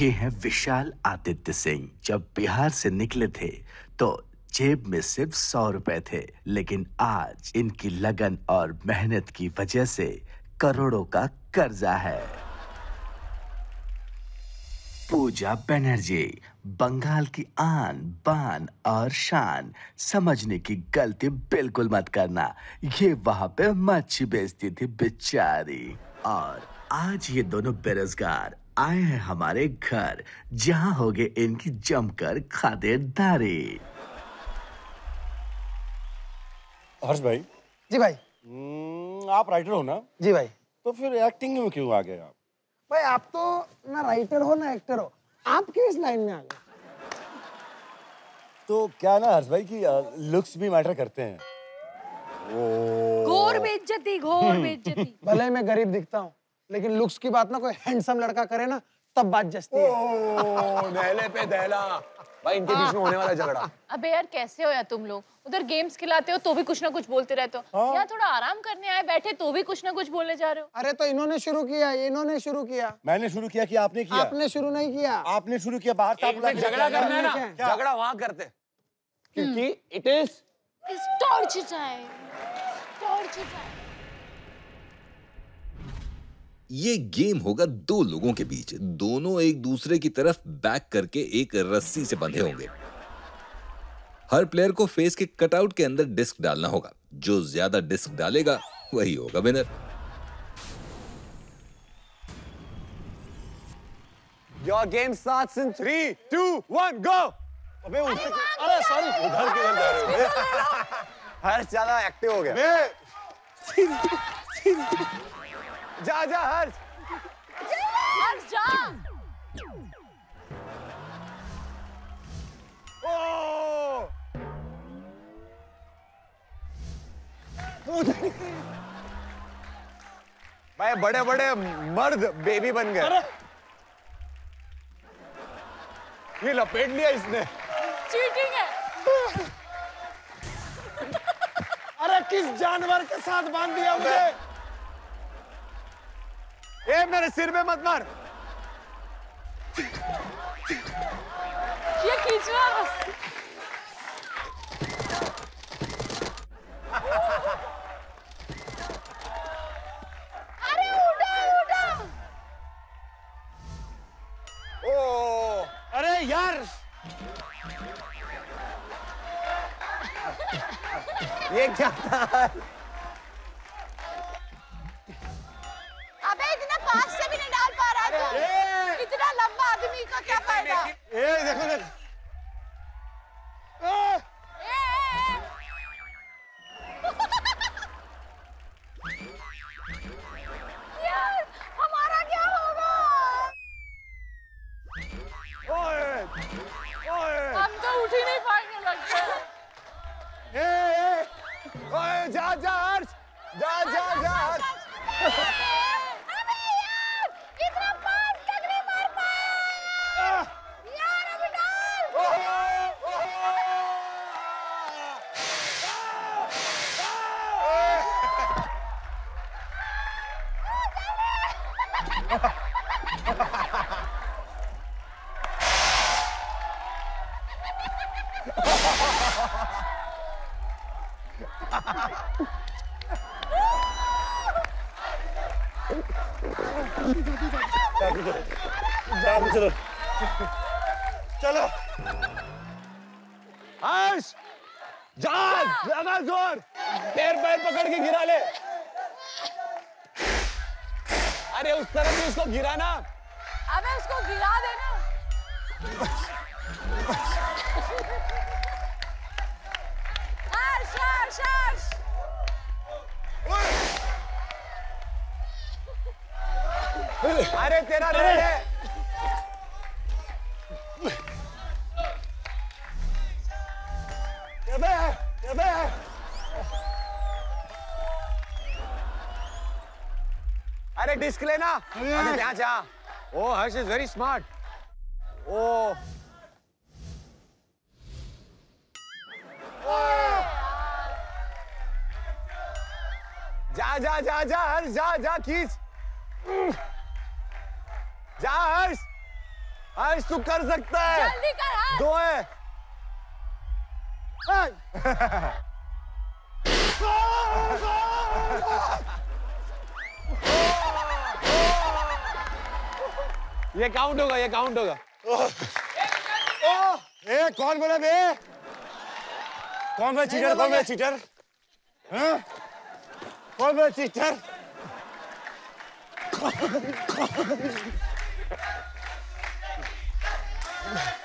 ये हैं विशाल आदित्य सिंह। जब बिहार से निकले थे तो जेब में सिर्फ़ सौ रुपए थे, लेकिन आज इनकी लगन और मेहनत की वजह से करोड़ों का कर्जा है। पूजा बनर्जी, बंगाल की आन, बान और शान। समझने की गलती बिल्कुल मत करना। ये वहाँ पे मच्छी बेचती थी बेचारी। और आज ये दोनों बेरोजगार आए हैं हमारे घर जहाँ होगे इनकी जमकर खातिरदारी। हर्ष भाई। जी भाई। हम्म, आप राइटर हो ना? जी भाई। तो फिर एक्टिंग में क्यों आ गए आप? भाई आप तो ना राइटर हो ना एक्टर हो आप क्यों इस लाइन में आ गए? तो क्या ना हर्ष भाई की लुक्स भी मैटर करते हैं। घोर बेइज्जती घोर बेइज्जती। भले ही मैं गरीब दिखता हूँ लेकिन लुक्स की बात ना कोई हैंडसम लड़का करे ना तब बात जचती है। ओ, नहले पे दहला। भाई इनके बीच में होने वाला झगड़ा। अबे यार कैसे हो यार तुम लोग? उधर गेम्स खिलाते हो तो भी कुछ ना कुछ बोलते रहते हो। यहाँ थोड़ा आराम करने आए बैठे तो भी कुछ ना कुछ बोलने जा रहे हो। अरे तो इन्होंने शुरू किया इन्होंने शुरू किया। मैंने शुरू किया कि आपने किया? आपने शुरू नहीं किया। आपने शुरू किया बाहर झगड़ा करना है ना। झगड़ा वहाँ करते। क्योंकि it is is torch time torch time ये गेम होगा दो लोगों के बीच। दोनों एक दूसरे की तरफ़ बैक करके एक रस्सी से बंधे होंगे। हर प्लेयर को फेस के कटआउट के अंदर डिस्क डालना होगा। जो ज़्यादा डिस्क डालेगा वही होगा winner your game starts in 3 2 1 go अबे उससे अरे सॉरी उधर किधर जा रहे हो। हर्ष ज़्यादा एक्टिव हो गया। बे जा जा हर्ष। हर्ष जा। ओ! भाई बड़े बड़े मर्द बेबी बन गए ये लपेट लिया इसने। चीटिंग है। अरे किस जानवर के साथ बाँध दिया मुझे ए मेरे सिर पे मत मार डिस्क लेना अरे। यहाँ जा ओ हर्ष इज़ वेरी स्मार्ट ओ। जा जा जा जा हर्ष जा जा खींच। जा हर्ष। हर्ष तू कर सकता है। जल्दी कर हाथ दो है। ये काउंट होगा, ये काउंट होगा। ए, कौन बोला बे? कौन बोला चीटर कौन बोला चीटर हाँ? कौन बोला चीटर जल्दी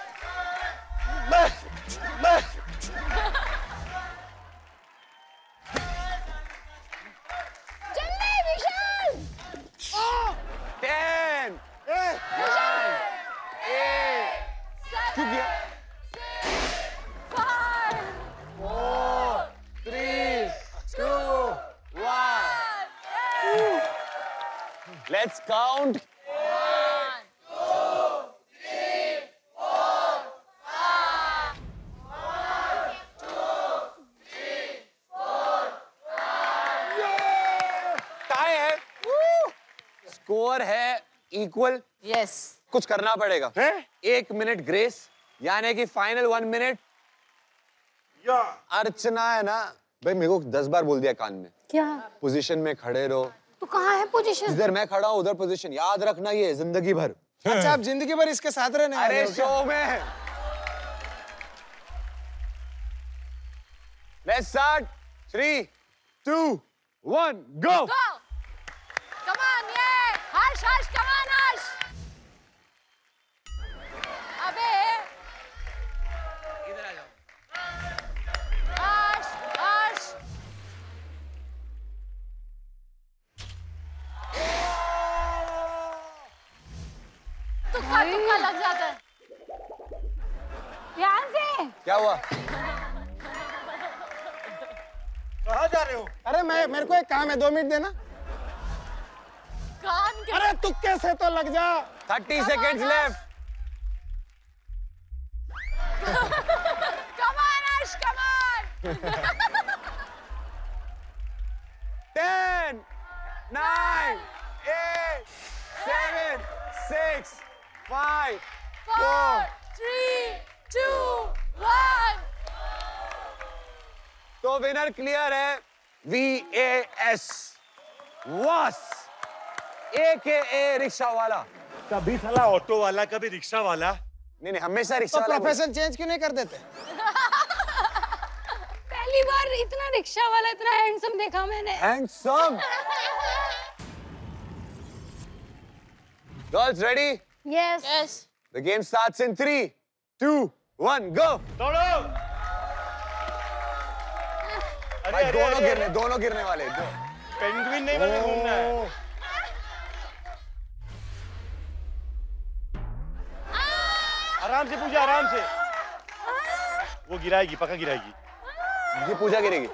स्कोर है इक्वल यस कुछ करना पड़ेगा। हैं? एक मिनट ग्रेस यानी कि फाइनल वन मिनट या। अर्चना है ना भाई मेरे को दस बार बोल दिया कान में। क्या? पोजीशन में खड़े रहो। तू कहाँ है पोजीशन इधर मैं खड़ा हूँ उधर पोजीशन याद रखना ये ज़िंदगी भर। अच्छा आप ज़िंदगी भर इसके साथ रहने अरे शो में। Let's start three two one go Go! तुक्का तुक्का लग जाता है ध्यान से क्या हुआ कहाँ जा रहे हो अरे मैं मेरे को एक काम है दो मिनट देना कान के अरे तुक्के से तो लग जा। Thirty second left Come on, Harsh, come on! Ten nine eight seven six five Four, three, two, one. तो विनर क्लियर है. V A S was A K ए रिक्शा वाला। कभी साला ऑटो वाला कभी रिक्शा वाला। नहीं नहीं हमेशा तो रिक्शा वाला प्रोफेशन चेंज क्यों नहीं कर देते? पहली बार इतना रिक्शा वाला इतना हैंडसम देखा मैंने। Handsome girls ready yes yes the game starts in three two one go दौड़ो। अरे दोनों गिरने दोनों गिरने वाले दो। पेंगुइन नहीं बन घूमना है। आराम से पूजा आराम से। वो गिराएगी पक्का गिराएगी। ये पूजा गिरेगी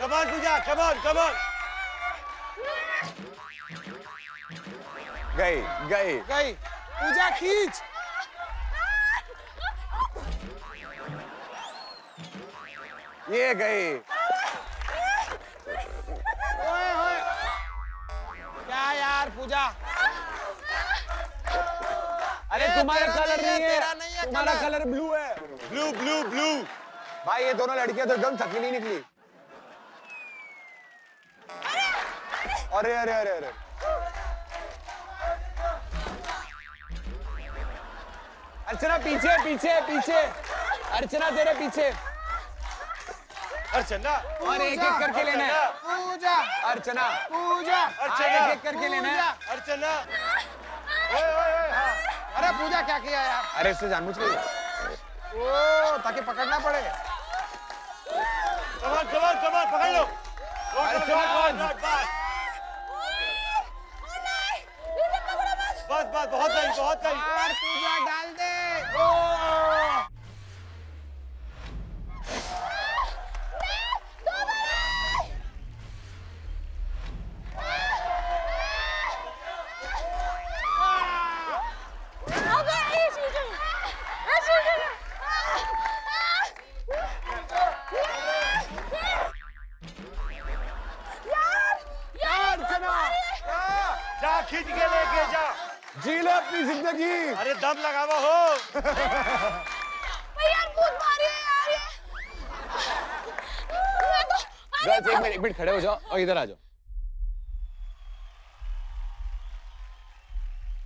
come on Pooja come on come on गई गई। गई। पूजा खींच। ये गई। पूजा। अरे तुम्हारा कलर नहीं है, नहीं नहीं तुम्हारा कलर ब्लू है। ब्लू ब्लू ब्लू भाई ये दोनों लड़कियाँ तो एकदम थकीली निकली। अरे अरे अरे अरे। अर्चना पीछे पीछे पीछे। अर्चना तेरे पीछे। अर्चना और एक एक करके लेना है। पूजा अर्चना पूजा हाँ, एक करके लेना है अर्चना ओए ओए ओए हाँ अरे पूजा क्या किया यार अरे इससे जानबूझ के ओ ताकि पकड़ना पड़े come on come on come on पकड़ लो अर्चना, बस बस बहुत सही बहुत सही यार पूजा डाल दे अर्चना अपनी ज़िंदगी अरे दम लगावा हो भाई यार बहुत भारी है यार ये मैं तो अरे बस एक मिनट खड़े हो जाओ और इधर आ जाओ।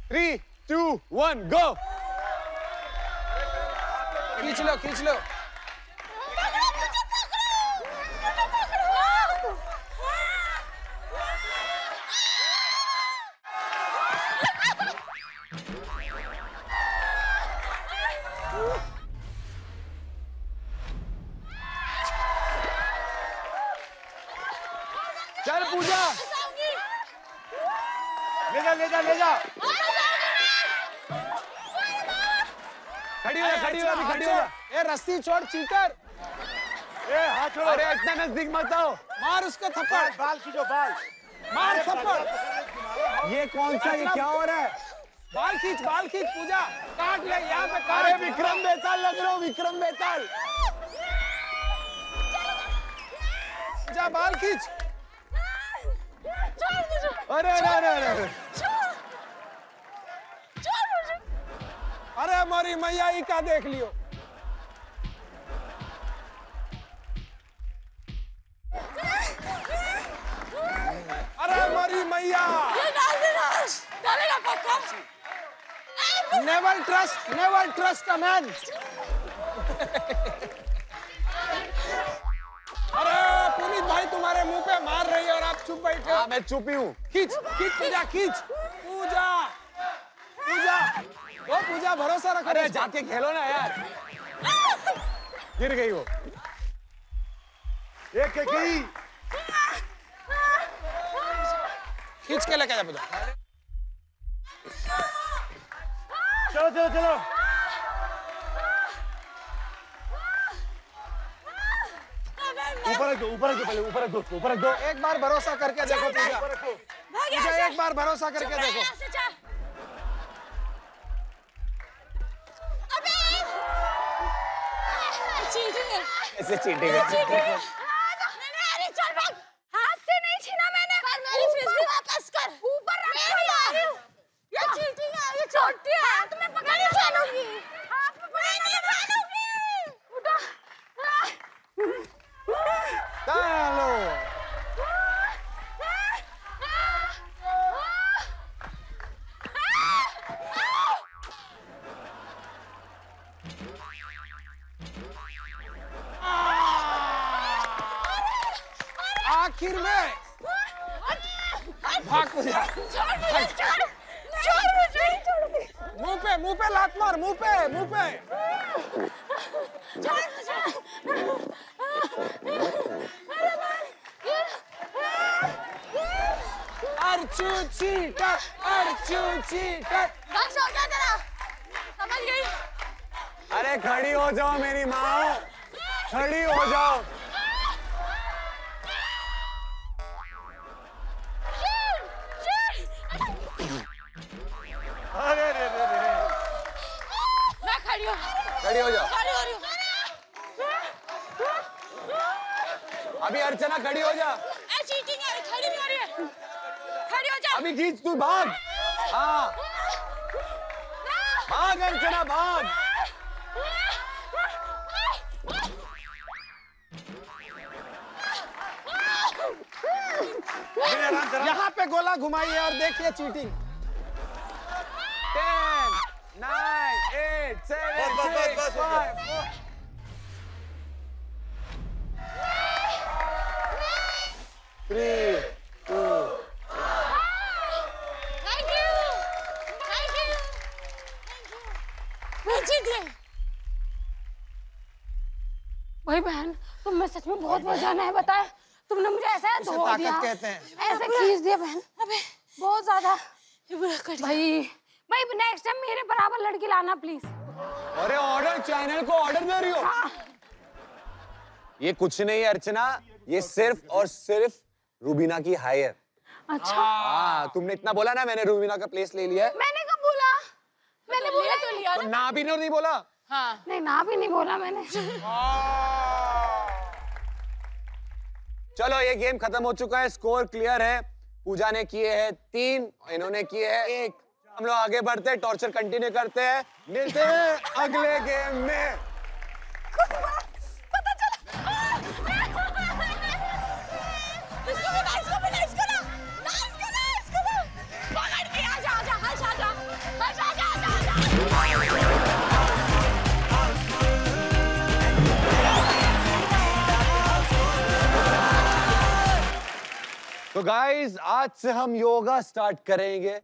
थ्री टू वन गो खींच लो खींच लो। छोड़ चीटर ए हाथ छोड़ो अरे इतना नज़दीक मत आओ। मार उसको थप्पड़। बाल खींचो बाल। मार थप्पड़। ये कौन सा ये क्या हो रहा है? बाल खींच बाल खींच पूजा। काट ले यहाँ पे काट। अरे विक्रम बेताल लग रहा हूँ विक्रम बेताल। पूजा बाल खींच। छोड़ मुझे। अरे अरे अरे अरे अरे। छोड़। छोड़ अरे हमारी मैया ही का देख लियो। हमारी मैया ये डाल देना डालेगा पक्का never trust never trust a man अरे पुनीत भाई तुम्हारे मुँह पे मार रही है और आप चुप बैठे हो। हाँ मैं चुप ही। हूँ खींच खींच पूजा खींच। पूजा पूजा। वो पूजा भरोसा रखो। अरे जाके खेलो ना यार। गिर गई वो। एक एक। ही। खींच के लेके जा पूजा चलो चलो चलो। ऊपर रख दो ऊपर रख दो पहले ऊपर रख दो ऊपर रख दो। एक बार भरोसा करके देखो पूजा। पूजा एक बार भरोसा करके देखो। अबे! चीटिंग है। ऐसे चीटिंग है चीटिंग है मैंने अरे चल भाग हाथ से नहीं छीना मैंने पर मेरी फ्रिस्बी वापस कर ऊपर रख मैं ये चीटिंग है ये छोटी है हाथ में पकड़ नहीं छानूँगी हाथ में पकड़ नहीं छानूँगी उठा चलो आखिर में भाग पूजा छोड़ मुझे छोड़ छोड़ मुझे छोड़ मुँह पे मुँह पे लात मार मुँह पे मुँह पे छोड़ मुझे अर्चू चीटर अर्चू चीटर बस हो गया तेरा समझ गई अरे खड़ी हो जाओ मेरी माँ खड़ी हो जाओ। अरे रे रे रे रे मैं खड़ी हूँ। खड़ी हो जाओ। खड़ी हो रही हूँ। अभी अर्चना खड़ी हो जा। ए चीटिंग है खड़ी नहीं हो रही है। खड़ी हो जा। अभी खींच तू भाग। हाँ। भाग अर्चना भाग। यहाँ पे गोला घुमाइए और देखिए cheating ten nine eight seven हो भाई बहन तुम्हें सच में बहुत मज़ा आना है बताया? तुमने मुझे ऐसा धो दिया। कहते हैं। ऐसे खींच दिया बहन। अबे। बहुत ज़्यादा। भाई भाई नेक्स्ट टाइम मेरे बराबर लड़की लाना प्लीज़ अरे ऑर्डर चैनल को ऑर्डर दे रही हो। ये कुछ नहीं है अर्चना ये सिर्फ़ और सिर्फ़ रूबीना की हायर अच्छा। हाँ तुमने इतना बोला ना मैंने रूबीना का प्लेस ले लिया। मैंने कब बोला? मैंने बोला तो लिया तो ना भी नहीं बोला? हाँ। नहीं ना भी नहीं बोला मैंने। चलो, ये गेम खत्म हो चुका है, स्कोर क्लियर है। पूजा ने किए हैं तीन, इन्होंने किए हैं एक। हम लोग आगे बढ़ते हैं, टॉर्चर कंटिन्यू करते हैं। मिलते हैं अगले गेम में। तो गाइस आज से हम योगा स्टार्ट करेंगे।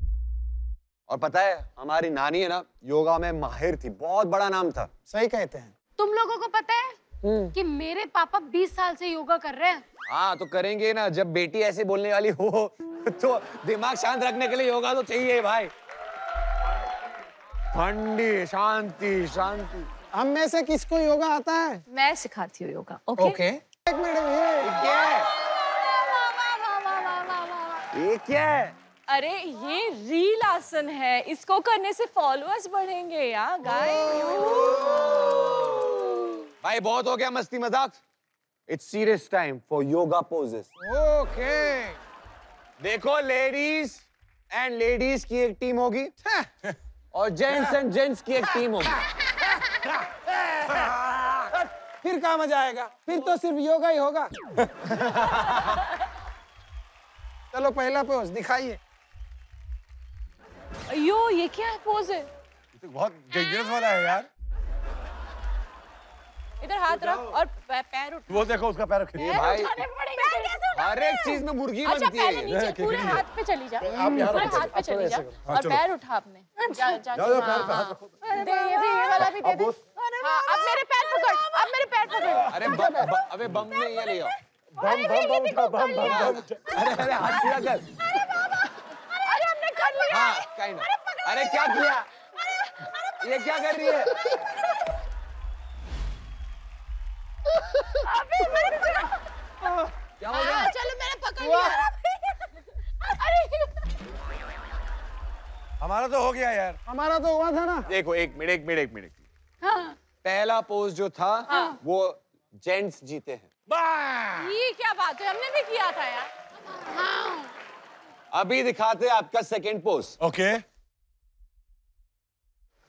और पता है हमारी नानी है ना योगा में माहिर थी बहुत बड़ा नाम था। सही कहते हैं। तुम लोगों को पता है कि मेरे पापा 20 साल से योगा कर रहे हैं। हाँ तो करेंगे ना जब बेटी ऐसे बोलने वाली हो तो दिमाग शांत रखने के लिए योगा तो चाहिए भाई। ठंडी शांति शांति। हम में से किसको योगा आता है? मैं सिखाती हूँ योगा ओके ओके एक मिनट ये क्या है? ये क्या है? अरे ये रील आसन है। इसको करने से फॉलोअर्स बढ़ेंगे यार गाइस भाई बहुत हो गया मस्ती मज़ाक। It's serious time for yoga poses okay देखो लेडीज़ एंड लेडीज़ की एक टीम होगी। और जेंट्स एंड जेंट्स की एक टीम होगी। फिर कहा मज़ा आएगा? फिर तो सिर्फ़ योगा ही होगा। चलो पहला पोज दिखाइए। अयो ये क्या है? पोज है तो बहुत डेंजरस वाला है यार। इधर हाथ रख और पैर उठा। वो देखो उसका पैर खींच भाई उठाने पड़ेंगे हर एक चीज़ में मुर्गी अच्छा बनती पहले है। नीचे पूरे हाथ पे चली जा। यहाँ पूरे। हाथ पे चली जा। और पैर उठा अपने। जा जा रखो। दे ये भी ये वाला भी दे दे। हाँ अब मेरे पैर पकड़ अब मेरे पैर पकड़। अरे अबे बम ने ये लिया बम बम बम उठा बम बम बम अरे अरे हाथ सीधा कर अरे हमने कर लिया हाँ काइंड अरे क्या किया ये क्या कर रही है क्या हो गया हाँ, चलो मैंने पकड़ लिया अरे हमारा तो हो गया यार हमारा तो हुआ था ना देखो एक मिनट एक मिनट एक मिनट हाँ पहला पोज जो था वो जेंट्स जीते हैं ये क्या बात है? हमने भी किया था यार। हाँ। अभी दिखाते हैं आपका सेकंड पोस्ट ओके।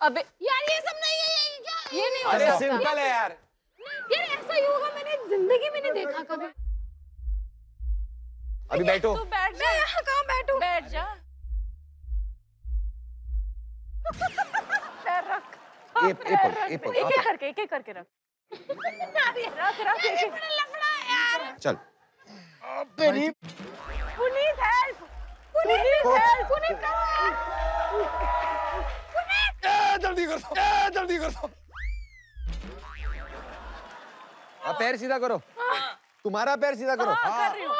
अबे यार ये सब नहीं है ये क्या ये नहीं हो अरे सकता। सिंपल है यार। यार ऐसा योगा मैंने ज़िंदगी में नहीं देखा कभी। अभी बैठो। तू बैठ जा। यहाँ कहाँ बैठूं? बैठ जा। पैर रख। ये- ये पैर ये रख। एक एक करके एक एक करके रख। रख रख एक एक लफड़ा यार चल पुनीत हेल्प पुनीत हेल्प पुनीत ए, जल्दी कर दो जल्दी कर दो अब पैर सीधा करो तुम्हारा पैर सीधा करो कर रही हूँ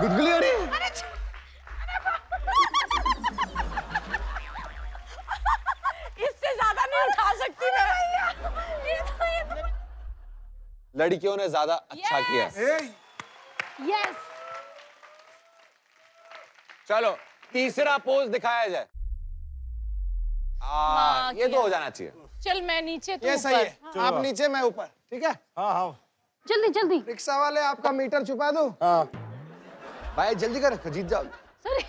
गुदगुली हो रही है? लड़कियों ने ज़्यादा अच्छा yes! किया यस चलो तीसरा पोज दिखाया जाए। आ, हाँ, ये तो हो जाना चाहिए। चल मैं नीचे तू ये सही ऊपर है। आप नीचे मैं ऊपर ठीक है? हाँ हाँ। जल्दी जल्दी। रिक्शा वाले आपका मीटर छुपा दो? हाँ। भाई जल्दी कर जीत जाओ। सॉरी।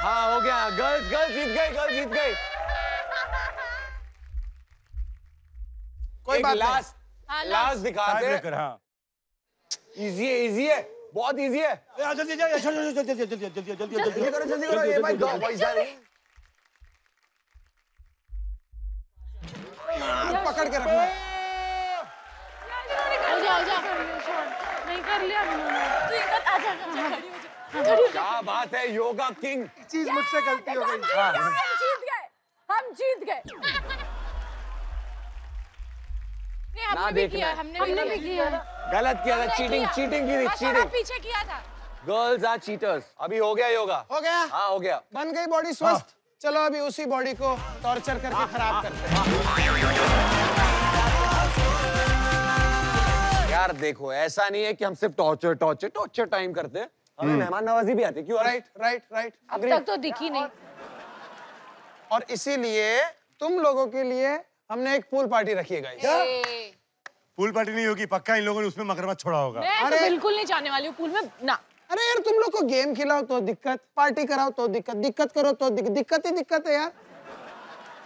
हाँ हो गया। गर्ल्स गर्ल्स जीत गई गर्ल्स जीत गई। कोई बात लास्ट हाँ, लास्ट दिखाते टाइम हाँ। इजी है इजी है बहुत इजी है। ए, आ, जल्दी जल्दी जल्दी जल्दी जल्दी जल्दी जल्दी जल्दी जल्दी जल्दी। करो जल्दी करो ये भाई दो पैसा नहीं। पकड़ के रखना। हो जा हो जा। नहीं कर लिया तू इधर आ हो। हो जा। क्या बात है योगा किंग। चीज़ मुझसे गलती हो गई। हम जीत गए हम जीत गए। ना हमने भी देखना। किया है। हमने हमने भी किया। गलत किया था चीटिंग चीटिंग की थी चीटिंग पीछे किया था। गर्ल्स आर चीटर्स अभी हो गया योगा? हो गया। हाँ हो गया। बन गई बॉडी स्वस्थ। चलो अभी उसी बॉडी को टॉर्चर करके खराब करते हैं। यार देखो ऐसा नहीं है कि हम सिर्फ़ टॉर्चर टॉर्चर टॉर्चर टाइम करते हैं। हमें मेहमान नवाजी भी आती है। क्यों? राइट राइट राइट अब तक तो दिखी नहीं। और इसीलिए तुम लोगों के लिए हमने एक पूल पार्टी रखी है गाइस पूल पार्टी नहीं होगी पक्का इन लोगों ने उसमें मगरमच्छ छोड़ा होगा। मैं तो अरे- बिल्कुल नहीं जाने वाली हूँ पूल में ना। अरे यार तुम लोग को गेम खिलाओ तो दिक्कत पार्टी कराओ तो दिक्कत दिक्कत करो तो दिक्कत दिक्कत ही दिक्कत है यार।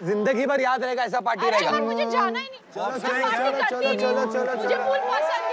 ज़िंदगी भर याद रहेगा ऐसा पार्टी रहेगा। मुझे जाना ही नहीं। चलो, चलो, चलो, चलो, चलो, मुझे चलो। फूल पसंद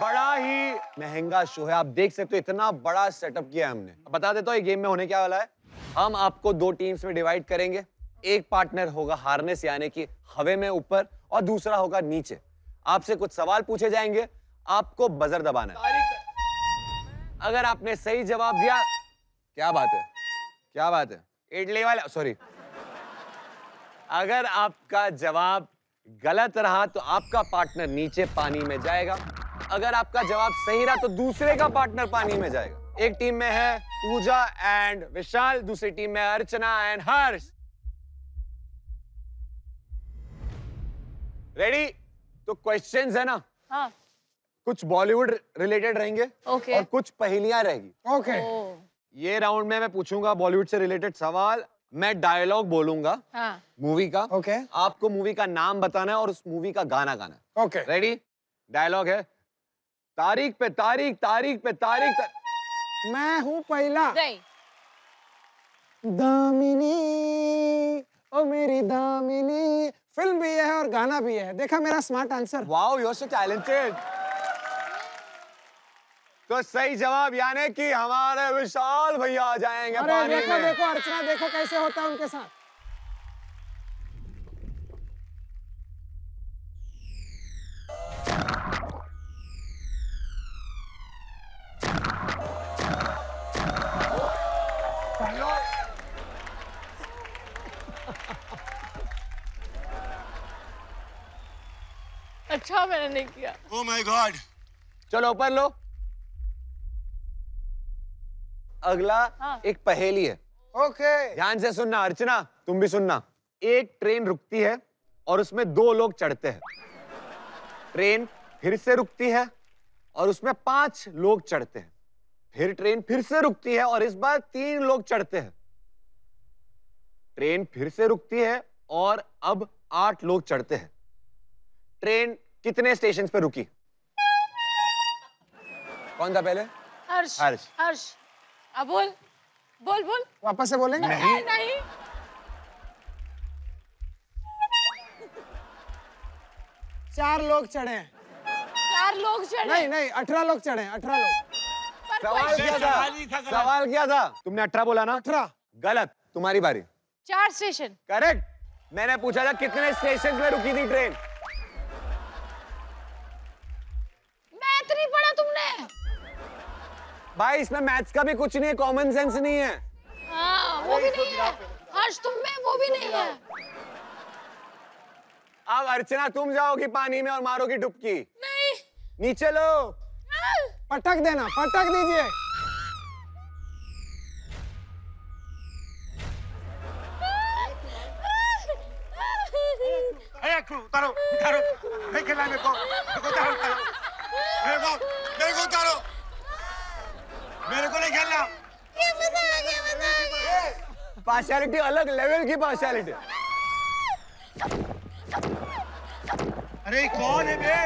बड़ा ही महँगा शो है। आप देख सकते हो, इतना बड़ा सेटअप किया है हमने। बता देता हूँ, ये गेम में होने क्या वाला है? हम आपको दो टीम्स में डिवाइड करेंगे। एक पार्टनर होगा हारने से, यानी कि हवे में ऊपर, और दूसरा होगा नीचे। आपसे कुछ सवाल पूछे जाएँगे। आपको बजर दबाना है। अगर आपने सही जवाब दिया, क्या बात है? क्या बात है? इडली वाला सॉरी अगर आपका जवाब गलत रहा तो आपका पार्टनर नीचे पानी में जाएगा। अगर आपका जवाब सही रहा तो दूसरे का पार्टनर पानी में जाएगा। एक टीम में है पूजा एंड विशाल दूसरी टीम में अर्चना एंड हर्ष। रेडी तो क्वेश्चंस है ना? हाँ। कुछ बॉलीवुड रिलेटेड रहेंगे ओके और कुछ पहेलियाँ रहेगी। ओके ओ ये राउंड में मैं पूछूँगा बॉलीवुड से रिलेटेड सवाल मैं डायलॉग बोलूँगा हाँ। मूवी का। ओके आपको मूवी का नाम बताना है और उस मूवी का गाना गाना है। ओके रेडी डायलॉग है। तारीख पे तारीख तारीख पे तारीख ता... मैं हूँ पहला। नहीं। दामिनी ओ मेरी दामिनी। फ़िल्म भी है और गाना भी है। देखा मेरा smart answer wow you are so talented तो सही जवाब यानी कि हमारे विशाल भैया आ जाएँगे अरे देखो देखो अर्चना देखो कैसे होता है उनके साथ। अच्छा मैंने नहीं किया। ओ माय गॉड चलो ऊपर लो। अगला हाँ। एक पहेली है। ओके ध्यान से सुनना अर्चना तुम भी सुनना। एक ट्रेन रुकती है और उसमें दो लोग चढ़ते हैं। ट्रेन फिर से रुकती है और उसमें पाँच लोग चढ़ते हैं। फिर ट्रेन फिर से रुकती है और इस बार तीन लोग चढ़ते हैं। ट्रेन फिर से रुकती है और अब आठ लोग चढ़ते हैं। ट्रेन कितने स्टेशन पे रुकी? कौन था पहले? हर्ष। हर्ष। हर्ष। अब बोल। बोल बोल। वापस से बोलेंगे? नहीं। नहीं। चार लोग चढ़े। चार लोग चढ़े। नहीं नहीं अठारह लोग चढ़े अठारह लोग। सवाल क्या था। सवाल क्या था। तुमने अठारह बोला ना? अठारह। गलत। तुम्हारी बारी। चार स्टेशन करेक्ट मैंने पूछा था कितने स्टेशन में रुकी थी ट्रेन नहीं पढ़ा तुमने? भाई इसमें मैथ्स का भी कुछ नहीं है कॉमन सेंस नहीं है। हाँ वो भी नहीं है। हर्ष तुम में वो भी नहीं है। अब अर्चना तुम जाओगी पानी में और मारोगी डुबकी। नहीं। नीचे लो। पटक देना पटक दीजिए। अरे उतारो उतारो। नहीं खेलना है को मेरे को उतारो उतारो। मेरे को मेरे को उतारो। मेरे को नहीं खेलना। पार्शियलिटी अलग लेवल की पार्शियलिटी अरे कौन है बे?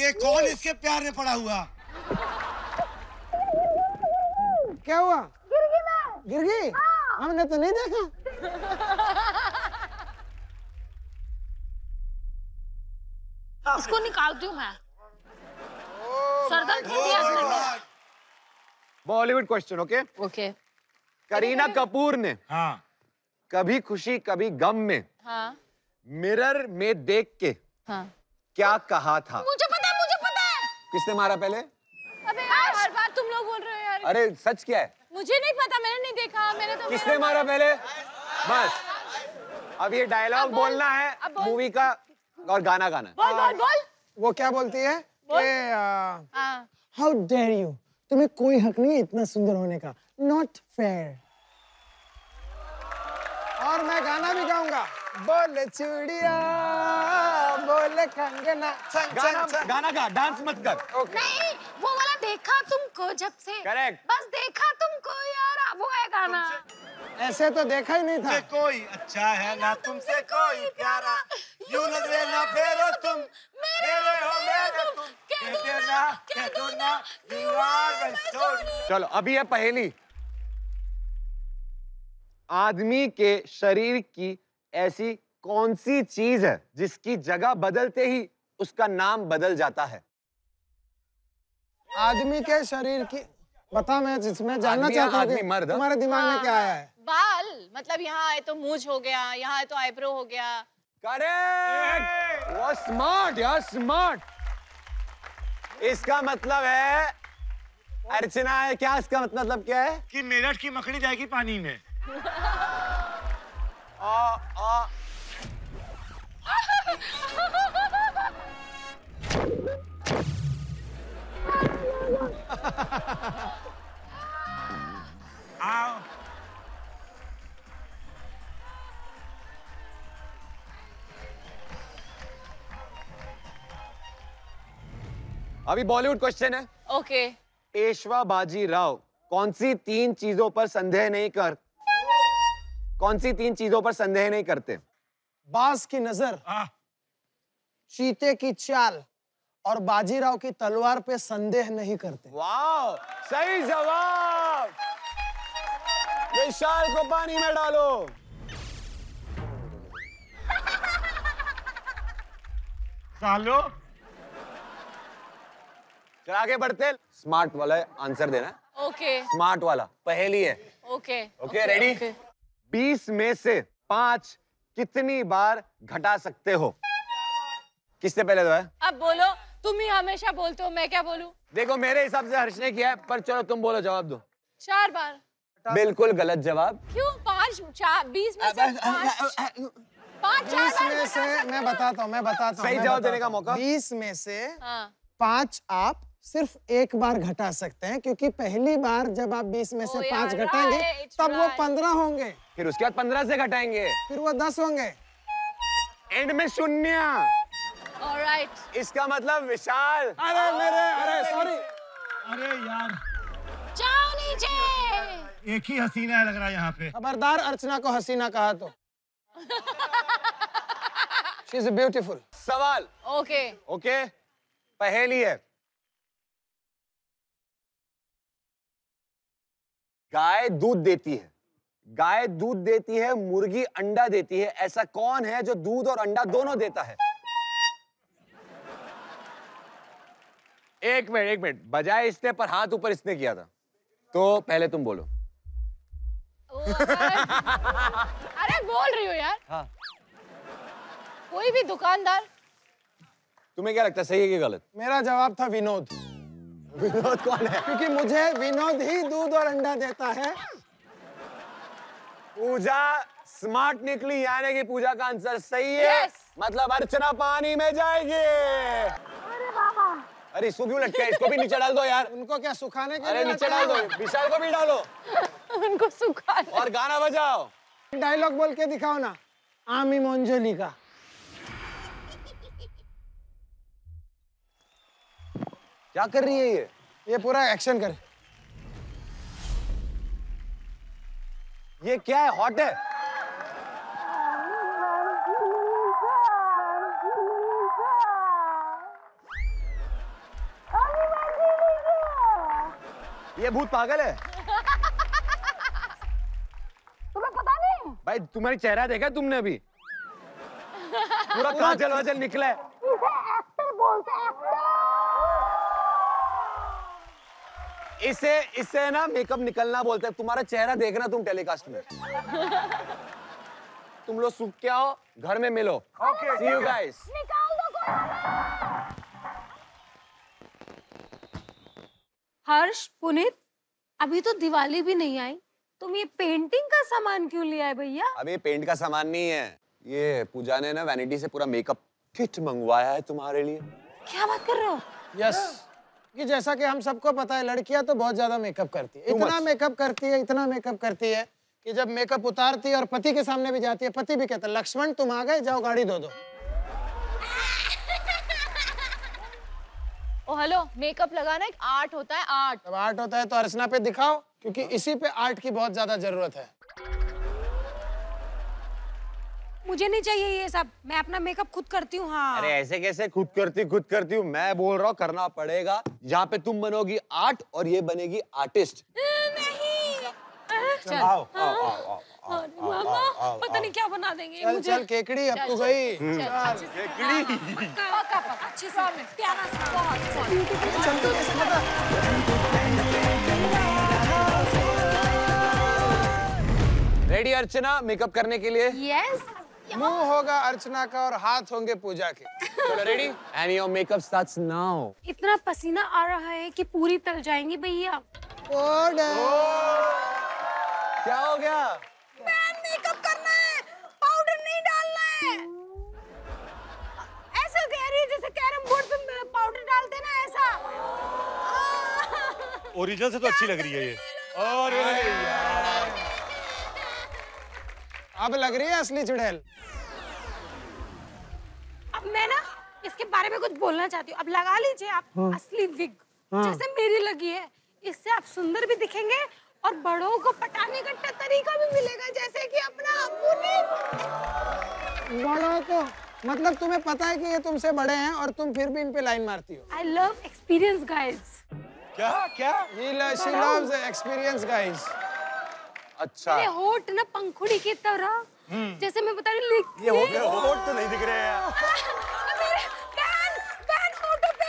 ये कौन इसके प्यार में पड़ा हुआ? क्या हुआ? गिर गई हमने तो नहीं देखा। इसको निकालती हूँ मैं। सरदर्द कर दिया इसने मेरा। Bollywood question okay okay Kareena Kapoor ने हाँ। कभी खुशी कभी गम में हाँ। मिरर में देख के हाँ। क्या कहा था? मुझे पता है मुझे पता है। किसने मारा पहले? अबे यार हर बार तुम लोग बोल रहे हो यार। अरे सच क्या है? मुझे नहीं पता मैंने नहीं देखा मैंने तो किसने मारा पहले? बस। अब ये डायलॉग बोलना है मूवी का और गाना गाना। बोल बोल बोल। वो क्या बोलती है? हाँ। हाउ डेयर यू तुम्हें कोई हक नहीं है इतना सुंदर होने का। नॉट फेयर और मैं गाना भी गाऊँगा। बोल चूड़िया बोल कंगना छन छन गाना छन। गाना गा डांस मत कर। ओके नहीं वो वाला देखा तुमको जब से। करेक्ट बस देखा तुमको यार वो है गाना। ऐसे तो देखा ही नहीं था। कोई अच्छा है ना तुमसे कोई प्यारा। यूँ नजरे ना फेरो तुम। मेरे हो मेरे तुम। कह ना कह दो ना यू आर चलो अभी है पहेली। आदमी के शरीर की ऐसी कौन सी चीज़ है जिसकी जगह बदलते ही उसका नाम बदल जाता है? आदमी के शरीर की बता मैं जिसमें जानना चाहता हूँ मर्द? तुम्हारे दिमाग में क्या आया है? बाल मतलब यहाँ आए तो मूछ हो गया यहाँ आए तो आईब्रो हो गया। करेक्ट वो स्मार्ट यार स्मार्ट इसका मतलब है अर्चना है क्या इसका मतलब क्या है? कि मेरठ की मकड़ी जाएगी पानी में। आ, आ, आओ। अभी बॉलीवुड क्वेश्चन है। ओके पेशवा बाजी राव कौन सी तीन चीज़ों पर संदेह नहीं कर कौन सी तीन चीज़ों पर संदेह नहीं करते? बाज की नज़र चीते की चाल और बाजीराव की तलवार पे संदेह नहीं करते। वाह सही जवाब! विशाल को पानी में डालो। सालो चल आगे बढ़ते स्मार्ट वाला आंसर देना। ओके। okay. स्मार्ट वाला पहली है। ओके। ओके रेडी बीस में से पाँच कितनी बार घटा सकते हो? किससे पहले दो है? अब बोलो तुम ही हमेशा बोलते हो मैं क्या बोलूँ? देखो मेरे हिसाब से हर्ष ने किया है पर चलो तुम बोलो जवाब दो। चार बार। बिल्कुल गलत जवाब। क्यों? पाँच चार बीस में से पाँच। बीस बार में से मैं बताता हूँ मैं बताता हूँ सही जवाब देने का मौका। बीस में से हाँ। पाँच आप सिर्फ़ एक बार घटा सकते हैं क्योंकि पहली बार जब आप बीस में से Oh, पाँच yeah, घटाएँगे right, तब वो right. पंद्रह होंगे। फिर उसके बाद पंद्रह से घटाएँगे फिर वो दस होंगे। एंड में शून्य। ऑलराइट इसका मतलब विशाल। अरे मेरे अरे सॉरी अरे यार। जाओ नीचे। एक ही हसीना लग रहा है यहाँ पे। खबरदार अर्चना को हसीना कहा तो। शी इज़ ब्यूटीफुल सवाल। ओके ओके पहेली है। गाय दूध देती है। गाय दूध देती है मुर्गी अंडा देती है। ऐसा कौन है जो दूध और अंडा दोनों देता है? एक मिनट एक मिनट। बजाय इसने पर हाथ ऊपर इसने किया था। तो पहले तुम बोलो। अरे बोल रही हो यार। हाँ। कोई भी दुकानदार। तुम्हें क्या लगता है सही है कि गलत? मेरा जवाब था विनोद। विनोद कौन है? क्योंकि मुझे विनोद ही दूध और अंडा देता है। पूजा स्मार्ट निकली यानी कि पूजा का आंसर सही है। Yes. मतलब अर्चना पानी में जाएगी। अरे बाबा। अरे इसको क्यों लटका है? इसको भी नीचे डाल दो यार। उनको क्या सुखाने के अरे नीचे डाल दो। विशाल को भी डालो। उनको सुखा और गाना बजाओ। डायलॉग बोल के दिखाओ ना। आमी मोंजोली का। क्या कर रही है ये? ये पूरा एक्शन कर। ये क्या है? हॉट है? ये भूत पागल है। तुम्हें पता नहीं? भाई तुम्हारी चेहरा देखा तुमने अभी? पूरा काजल वाजल निकला है। इसे एक्टर बोलते हैं। इसे इसे ना मेकअप निकलना बोलते हैं। तुम्हारा चेहरा देखना तुम टेलीकास्ट में। तुम लोग सूख के आओ घर में मिलो। ओके सी यू गाइस निकाल दो हर्ष पुनित अभी तो दिवाली भी नहीं आई। तुम ये पेंटिंग का सामान क्यों लिया है भैया? अब ये पेंट का सामान नहीं है। ये पूजा ने ना वैनिटी से पूरा मेकअप किट मंगवाया है तुम्हारे लिए। क्या बात कर रहे हो? यस कि जैसा कि हम सबको पता है लड़कियाँ तो बहुत ज़्यादा मेकअप करती है। इतना मेकअप करती है इतना मेकअप करती है कि जब मेकअप उतारती है और पति के सामने भी जाती है पति भी कहता है लक्ष्मण तुम आ गए जाओ गाड़ी धो दो। ओ हेलो मेकअप लगाना एक आर्ट होता है आर्ट। जब आर्ट होता है तो अर्चना पे दिखाओ क्योंकि इसी पे आर्ट की बहुत ज़्यादा ज़रूरत है। मुझे नहीं चाहिए ये सब। मैं अपना मेकअप खुद करती हूँ हाँ। अरे ऐसे कैसे? खुद करती खुद करती हूँ। मैं बोल रहा हूँ करना पड़ेगा। यहाँ पे तुम बनोगी आर्ट और ये बनेगी आर्टिस्ट। चल आओ आओ आओ आओ मामा पता नहीं क्या बना देंगे। चल चल केकड़ी अब तू गई। पक्का पक्का अच्छे से प्यारा सा बहुत बहुत। रेडी अर्चना? मेकअप करने के लिए? यस मुँह होगा अर्चना का और हाथ होंगे पूजा के। Ready and your makeup starts now इतना पसीना आ रहा है कि पूरी तल जाएँगी भैया। क्या हो गया? मेकअप करना है। पाउडर नहीं डालना है। ऐसा कह रही है जैसे कैरम बोर्ड पे पाउडर डालते हैं ना ऐसा। ओरिजिनल से तो अच्छी लग रही है ये। और अब लग रही है असली चुड़ैल। अब मैं ना इसके बारे में कुछ बोलना चाहती हूँ। अब लगा लीजिए आप असली विग जैसे मेरी लगी है। इससे आप सुंदर भी दिखेंगे और बड़ों को पटाने का तरीका भी मिलेगा जैसे कि अपना पुनीत बड़ों को? मतलब तुम्हें पता है कि ये तुमसे बड़े हैं और तुम फिर भी इन पे लाइन मारती हो। आई लव एक्सपीरियंस गाइस क्या क्या? शी लव्स एक्सपीरियंस गाइस अच्छा। मेरे होठ ना पंखुड़ी की तरह। जैसे मैं बता रही हूँ ये हो गया होठ तो नहीं दिख रहे हैं। बहन बहन होठों पे।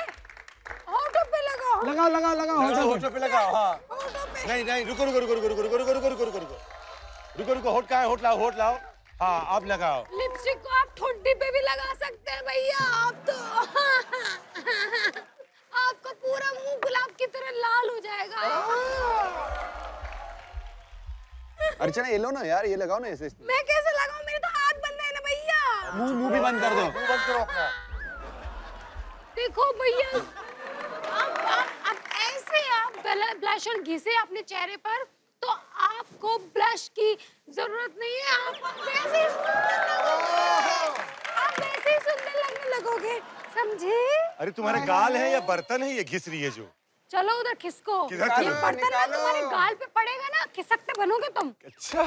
होठों पे लगाओ। लगाओ लगाओ लगाओ लगाओ, होठों होठों पे लगाओ हाँ। नहीं नहीं रुको रुको रुको रुको रुको रुको रुको रुको रुको रुको। रुको रुको रुको होठ का है? होठ लाओ होठ लाओ। हाँ आप लगाओ। लिपस्टिक को आप ठुड्डी पे भी लगा सकते हैं भैया आप तो। आपका पूरा मुँह गुलाब की तरह लाल हो जाएगा। अर्चना ये लो ना यार ये लगाओ ना ऐसे। मैं कैसे लगाऊँ? मेरे तो हाथ बंद है ना भैया। मुँह मुँह भी बंद कर दो। मुँह बंद करो अपना। देखो भैया आप आप आप ऐसे आप ब्लश घिसे अपने चेहरे पर तो आपको ब्लश की ज़रूरत नहीं है। आप वैसे सुंदर लगोगे। आप वैसे ही सुंदर लगने लगोगे समझे? अरे तुम्हारे गाल है या बर्तन है? ये घिस रही है जो। चलो उधर खिसको। ये बर्तन ना तुम्हारे गाल पे पड़ेगा ना खिसकते बनोगे तुम। अच्छा।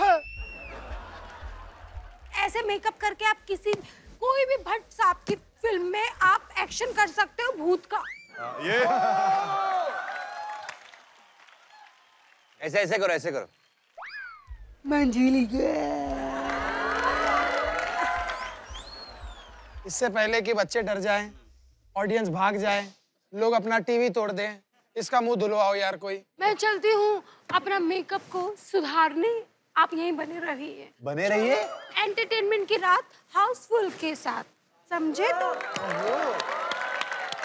ऐसे मेकअप करके आप किसी कोई भी भट्ट साहब की फ़िल्म में आप एक्शन कर सकते हो भूत का। हाँ, ये। ऐसे ऐसे करो ऐसे करो। इससे पहले कि बच्चे डर जाएँ ऑडियंस भाग जाए लोग अपना टीवी तोड़ दें इसका मुँह धुलवाओ यार कोई। मैं चलती हूँ अपना मेकअप को सुधारने आप यहीं बने रहिए। बने रहिए? एंटरटेनमेंट की रात हाउसफुल के साथ समझे तो?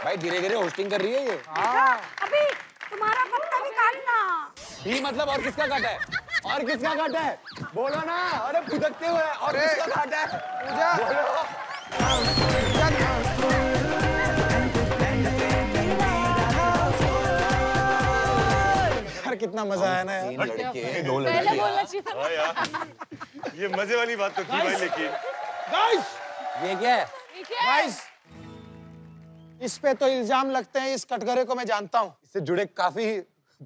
भाई धीरे धीरे होस्टिंग कर रही है ये। अभी तुम्हारा पत्ता भी काटना भी मतलब और किसका काटा है? और किसका काटा है? बोलो ना। अरे फुदकते हुए। और किसका काटा है? पूजा। बोलो। कितना मज़ा आया ना यार। लड़के। दो पहले लड़के। बोलना चाहिए था। हाँ ये मज़े वाली बात तो थी भाई लेकिन। गाइस ये क्या है? है। गाइस इस पे तो इल्ज़ाम लगते हैं इस कटघरे को मैं जानता हूँ। इससे जुड़े काफ़ी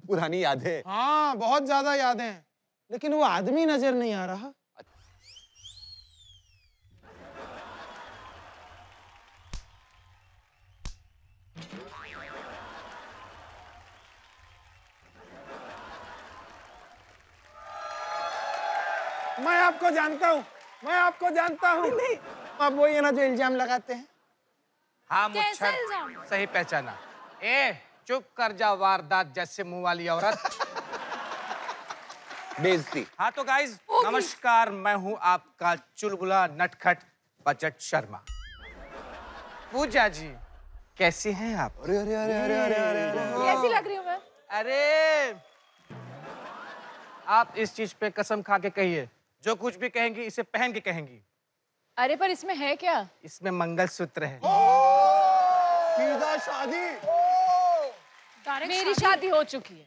पुरानी यादें हाँ बहुत ज़्यादा यादें हैं। लेकिन वो आदमी नज़र नहीं आ रहा। मैं आपको जानता हूँ। मैं आपको जानता हूँ। नहीं अब वही है ना जो इल्ज़ाम लगाते हैं? हाँ मुच्छर सही पहचाना। ए चुप कर जा वारदात जैसे मुँह वाली औरत। बेइज्जती। हाँ तो गाइज़ नमस्कार मैं हूँ आपका चुलबुला नटखट बजट शर्मा। पूजा जी कैसी हैं आप? अरे अरे अरे अरे अरे अरे अरे। कैसी लग रही हूँ मैं? अरे! आप इस चीज़ पे कसम खा के कहिए। जो कुछ भी कहेंगी इसे पहन के कहेंगी। अरे पर इसमें है क्या? इसमें मंगलसूत्र है। सीधा शादी। मेरी शादी? हो चुकी है।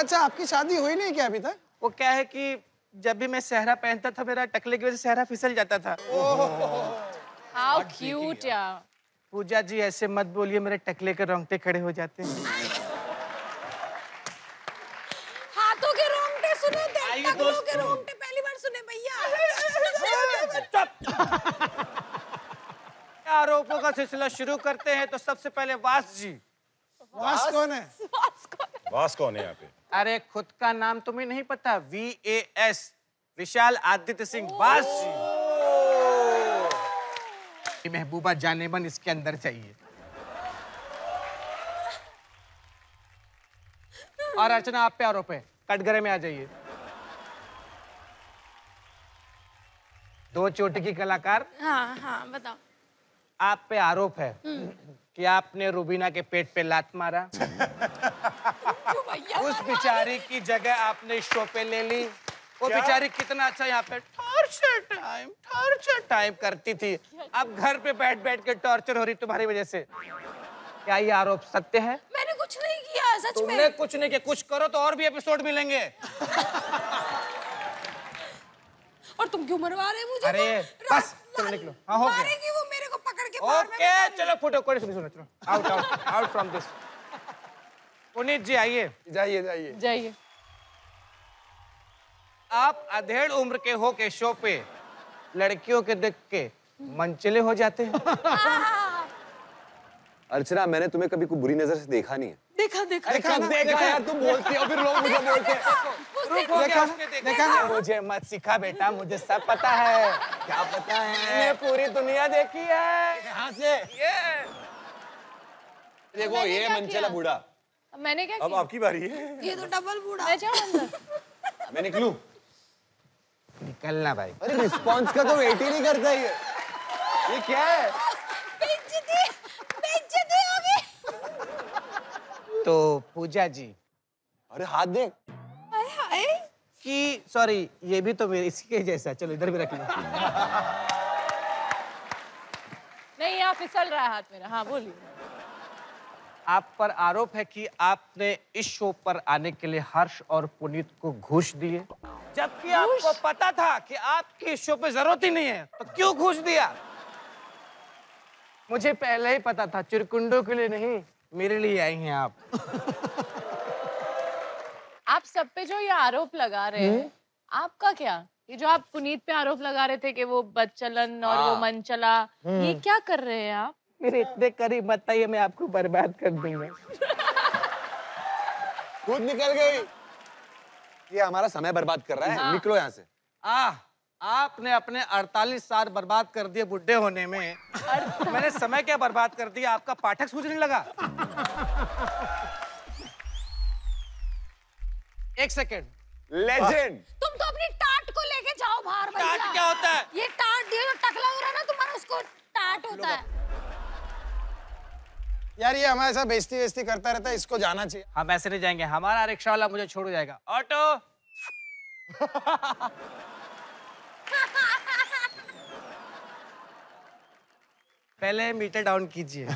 अच्छा आपकी शादी हुई नहीं क्या अभी तक? वो क्या है कि जब भी मैं सहरा पहनता था मेरा टकले की वजह से सहरा फिसल जाता था। हाउ क्यूट यार। पूजा जी ऐसे मत बोलिए मेरे टकले के रोंगटे खड़े हो जाते हैं हाथों के रोंगटे सुने आइए टकलों दोस्त। के रोंगटे पहली बार सुने भैया आरोपों का सिलसिला शुरू करते हैं तो सबसे पहले वास जी। वास कौन है? वास कौन है? यहाँ पे? अरे खुद का नाम तुम्हें नहीं पता V A S Vishal Aditya Singh was ji. महबूबा जाने मन इसके अंदर चाहिए। और अर्चना आप पे आरोप है। कटघरे में आ जाइए। दो चोटी की कलाकार। हाँ हाँ बताओ। आप पे आरोप है कि आपने रुबीना के पेट पे लात मारा। उस बिचारी की जगह आपने शो पे ले ली। वो बिचारी कितना अच्छा यहाँ पे टॉर्चर टाइम टॉर्चर टाइम करती थी। अब घर पे बैठ बैठ के टॉर्चर हो रही तुम्हारी वजह से। क्या ये आरोप सत्य है? मैंने कुछ नहीं किया सच तुमने में कुछ नहीं किया। कुछ करो तो और भी एपिसोड मिलेंगे। और तुम क्यों मरवा रहे मुझे? अरे बस चलो निकलो। हाँ हो गया। ओके चलो फुटो कोई सुनो सुनो। चलो out out out from this Puneet ji आइए। जाइए जाइए। जाइए। आप अधेड़ उम्र के हो के शो पे लड़कियों के देख के मनचले हो जाते हैं। अर्चना मैंने तुम्हें कभी कोई बुरी नज़र से देखा नहीं है। देखा देखा। अरे कब? देखा देखा यार तुम बोलती हो फिर लोग मुझे बोलते हैं। रुक देखा मुझे मत सिखा बेटा मुझे सब पता है। क्या पता है? मैंने पूरी दुनिया देखी है। कहाँ से। ये। देखो ये किया? बूढ़ा। मैंने क्या अब आपकी बारी है। ये तो डबल बूढ़ा। मैं जाऊँ अंदर? मैं निकलूं? निकलना भाई। अरे रिस्पॉन्स का तो वेट ही नहीं करता ये। ये क्या है बेइज्जती बेइज्जती होगी तो पूजा जी। अरे हाथ देख हाय हाय। कि सॉरी ये भी तो मेरे इसी के जैसा चलो इधर भी रख लो। नहीं यहाँ फिसल रहा है हाथ मेरा। हाँ बोलिए। आप पर आरोप है कि आपने इस शो पर आने के लिए हर्ष और पुनीत को घूस दिए। जबकि आपको पता था कि आपकी इस शो पे ज़रूरत ही नहीं है तो क्यों घूस दिया? मुझे पहले ही पता था चिरकुंडों के लिए नहीं। मेरे लिए आई हैं आप। आप सब पे जो ये आरोप लगा रहे हैं आपका क्या? ये जो आप पुनीत पे आरोप लगा रहे थे कि वो बदचलन और वो मनचला ये क्या कर रहे हैं आप? मेरे इतने करीब मत आइए मैं आपको बर्बाद कर दूँगा। खुद निकल गई। ये हमारा समय बर्बाद कर रहा है निकलो यहाँ से। आ आपने अपने 48 साल बर्बाद कर दिए बुढ़े होने में। मैंने समय क्या बर्बाद कर दिया? आपका पाठक सूझने लगा? एक सेकेंड। लेजेंड तुम तो अपनी टाट को लेके जाओ बाहर टाट क्या होता है? ये टाट ये जो टकला हो रहा है ना तुम्हारा उसको टाट होता है। यार ये हमारे साथ बेइज्जती वेस्ती करता रहता है इसको जाना चाहिए। हम ऐसे नहीं जाएँगे हमारा रिक्शा वाला मुझे छोड़ जाएगा। ऑटो। पहले मीटर डाउन कीजिए।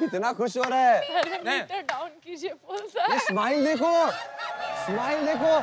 कितना खुश हो रहा है। पहले मीटर डाउन कीजिए स्माइल देखो। स्माइल देखो।